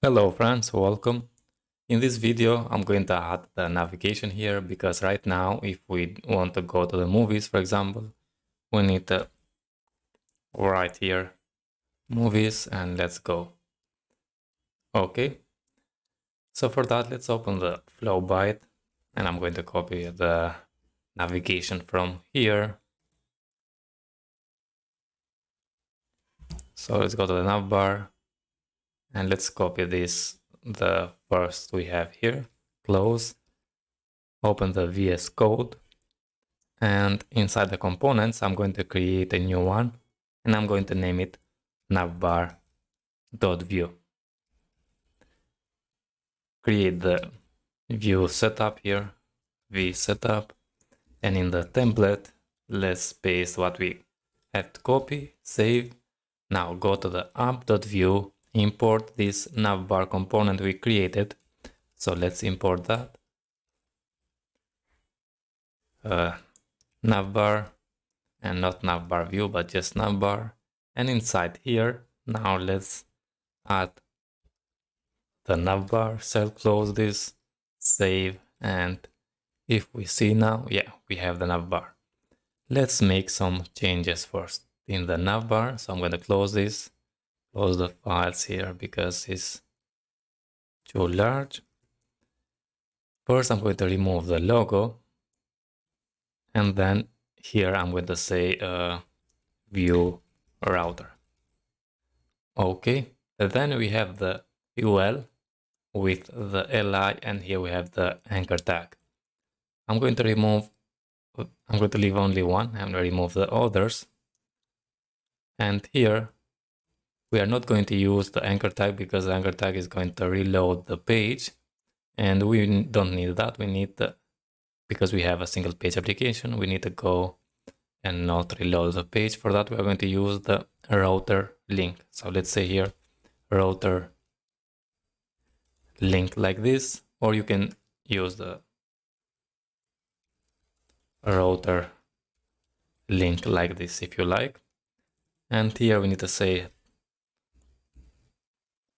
Hello friends, welcome. In this video, I'm going to add the navigation here because right now, if we want to go to the movies, for example, we need to write here movies and let's go. Okay. So for that, let's open the Flowbite and I'm going to copy the navigation from here. So let's go to the navbar and let's copy this the first we have here close open the vs code and inside the components i'm going to create a new one and i'm going to name it navbar dot vue create the view setup here v setup and in the template let's paste what we have to copy save now go to the app.vue import this navbar component we created. So let's import that. Uh, navbar and not navbar view, but just navbar. And inside here, now let's add the navbar, self close this, save, and if we see now, yeah, we have the navbar. Let's make some changes first in the navbar. So I'm going to close this close the files here because it's too large. First, I'm going to remove the logo. And then here I'm going to say uh, Vue router. Okay, and then we have the UL with the li and here we have the anchor tag. I'm going to remove, I'm going to leave only one, I'm going to remove the others. And here we are not going to use the anchor tag because the anchor tag is going to reload the page and we don't need that. We need the, because we have a single page application, we need to go and not reload the page. For that, we are going to use the router link. So let's say here, router link like this, or you can use the router link like this if you like. And here we need to say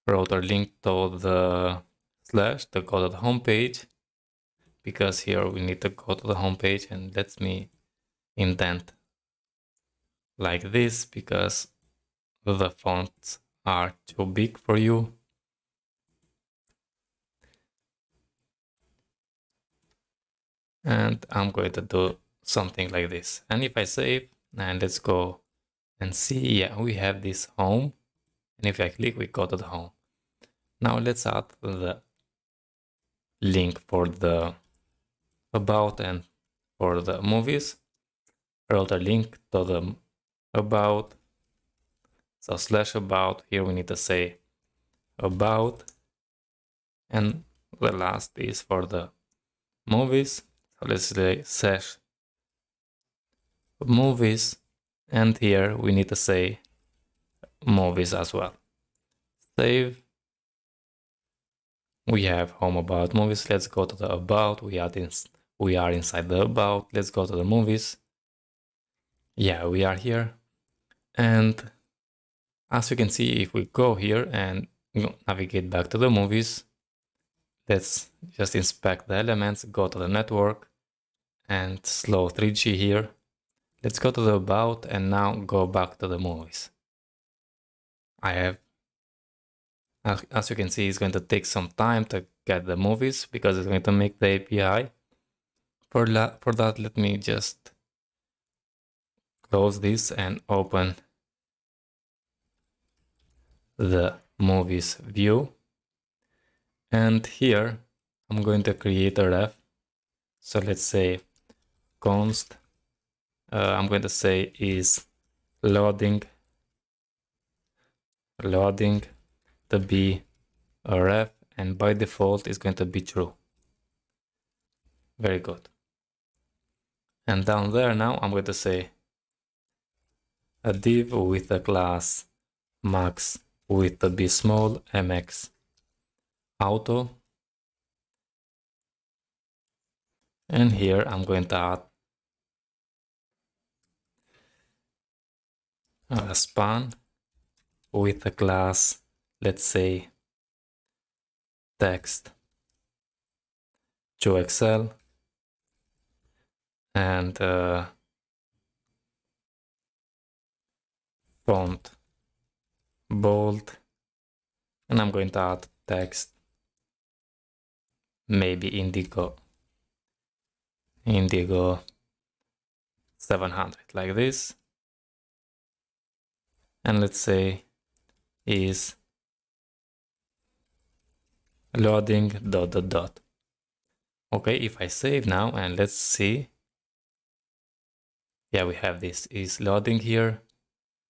router link to the slash to go to the home page because here we need to go to the home page and let me indent like this because the fonts are too big for you. And I'm going to do something like this. And if I save and let's go and see, yeah, we have this home. And if I click, we go to the home. Now let's add the link for the about and for the movies. A link to the about. So slash about, here we need to say about. And the last is for the movies. Let's say slash movies. And here we need to say movies as well. Save we have home about movies. Let's go to the about. We are in, we are inside the about. Let's go to the movies. Yeah, we are here. And as you can see, if we go here and navigate back to the movies, let's just inspect the elements, go to the network and slow 3G here. Let's go to the about and now go back to the movies. I have uh, as you can see, it's going to take some time to get the movies because it's going to make the API. For, for that, let me just close this and open the movies view. And here I'm going to create a ref. So let's say const, uh, I'm going to say is loading, loading to be a ref and by default is going to be true. Very good. And down there now I'm going to say a div with a class max with the be small mx auto. And here I'm going to add a span with a class, let's say text. To Excel and uh, font. Bold. And I'm going to add text. Maybe indigo. Indigo 700 like this and let's say is loading dot dot dot. Okay if I save now and let's see. Yeah we have this. Is loading here?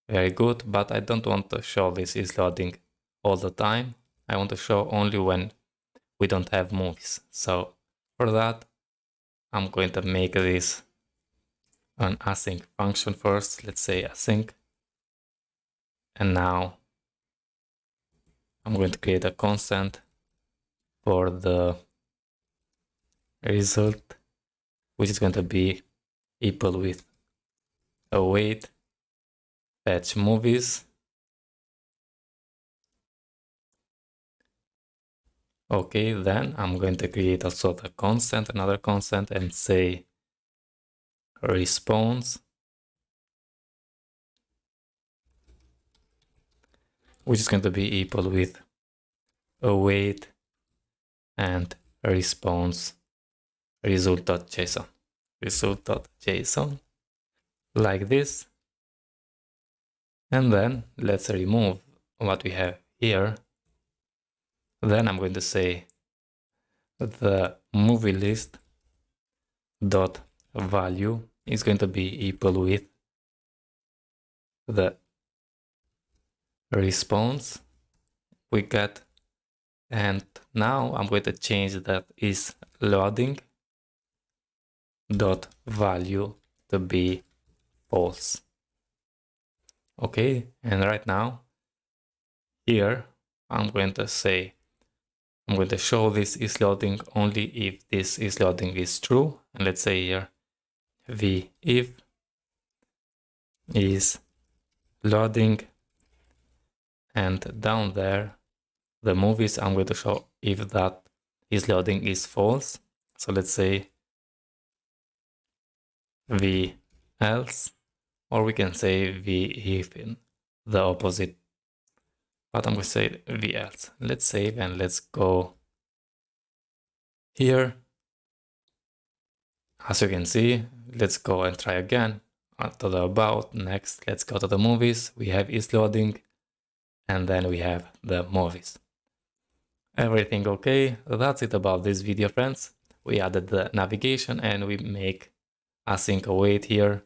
Very good but I don't want to show this is loading all the time. I want to show only when we don't have movies. So for that I'm going to make this an async function first. Let's say async and now I'm going to create a constant for the result which is going to be equal with await fetch movies okay then I'm going to create also the constant another constant and say response which is going to be equal with await and response result.json result.json like this. And then let's remove what we have here. Then I'm going to say the movie list dot value is going to be equal with the response we get and now I'm going to change that is loading dot value to be false. Okay and right now here I'm going to say I'm going to show this is loading only if this is loading is true. And let's say here v if is loading and down there the movies I'm going to show if that is loading is false. So let's say v else or we can say v if in the opposite. But I'm going to say v else. Let's save and let's go here. As you can see let's go and try again. To the about next? Let's go to the movies. We have is loading and then we have the movies. Everything okay? That's it about this video friends. We added the navigation and we make async await here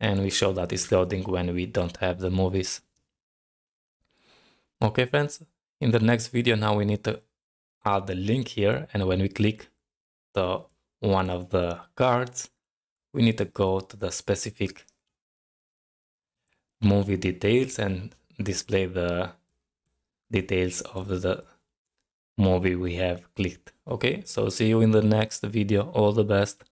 and we show that it's loading when we don't have the movies. Okay friends, in the next video now we need to add the link here and when we click the one of the cards we need to go to the specific movie details and display the details of the movie we have clicked. Okay, so see you in the next video. All the best.